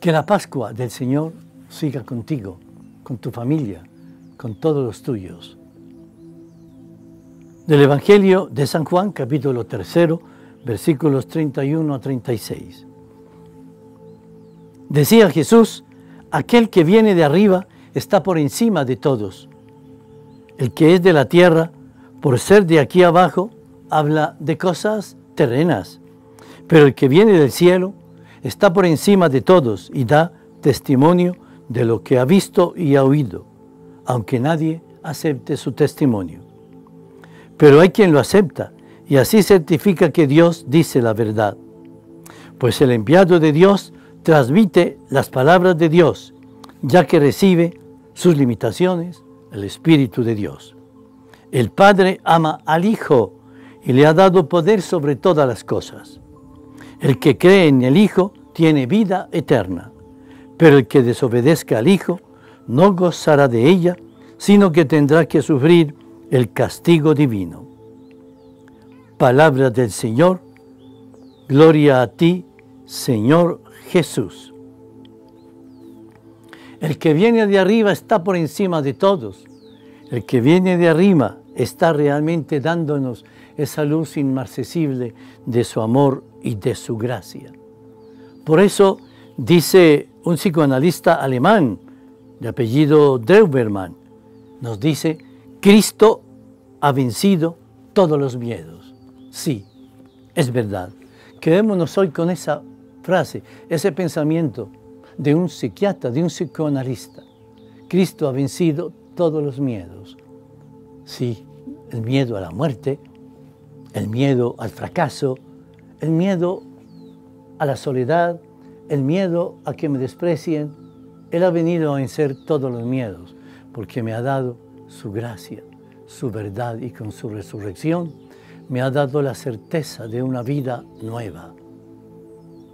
Que la Pascua del Señor siga contigo, con tu familia, con todos los tuyos. Del Evangelio de San Juan, capítulo 3, versículos 31 a 36. Decía Jesús, aquel que viene de arriba está por encima de todos. El que es de la tierra, por ser de aquí abajo, habla de cosas terrenas. Pero el que viene del cielo está por encima de todos y da testimonio de lo que ha visto y ha oído, aunque nadie acepte su testimonio. Pero hay quien lo acepta y así certifica que Dios dice la verdad. Pues el enviado de Dios transmite las palabras de Dios, ya que recibe sus limitaciones, el Espíritu de Dios. El Padre ama al Hijo y le ha dado poder sobre todas las cosas. El que cree en el Hijo tiene vida eterna, pero el que desobedezca al Hijo no gozará de ella, sino que tendrá que sufrir el castigo divino. Palabra del Señor, gloria a ti, Señor Jesús. El que viene de arriba está por encima de todos. El que viene de arriba está realmente dándonos esa luz inmarcesible de su amor y de su gracia. Por eso dice un psicoanalista alemán de apellido Dreubermann, nos dice, Cristo ha vencido todos los miedos. Sí, es verdad. Quedémonos hoy con esa frase, ese pensamiento de un psiquiatra, de un psicoanalista. Cristo ha vencido todos los miedos. Sí, el miedo a la muerte, el miedo al fracaso, el miedo a la soledad, el miedo a que me desprecien. Él ha venido a vencer todos los miedos porque me ha dado su gracia, su verdad y con su resurrección me ha dado la certeza de una vida nueva.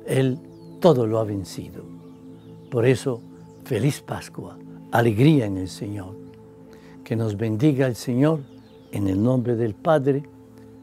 Él todo lo ha vencido. Por eso, feliz Pascua, alegría en el Señor. Que nos bendiga el Señor en el nombre del Padre